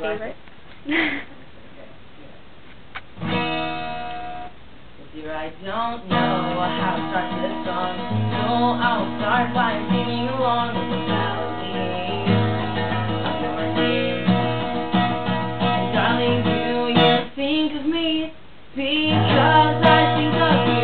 my favorite. I don't know how to start this song, I'll start by singing along with the melody of your name. And darling, do you think of me because I think of you?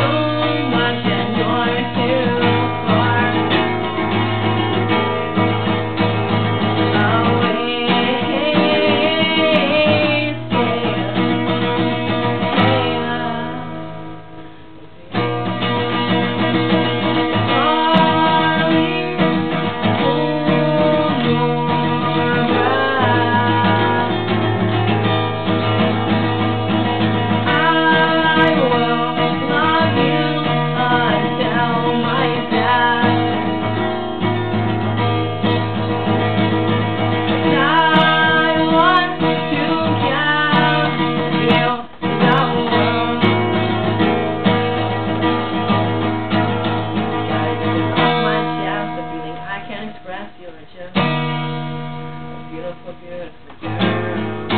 beautiful, beautiful girl.